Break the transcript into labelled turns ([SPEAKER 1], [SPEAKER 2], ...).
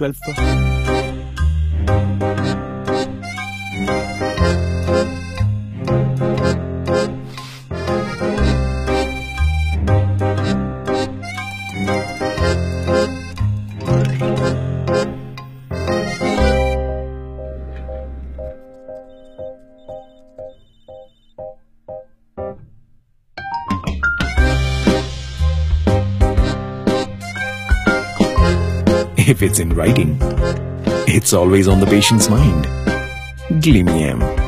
[SPEAKER 1] 12th. If it's in writing, it's always on the patient's mind. Glimium.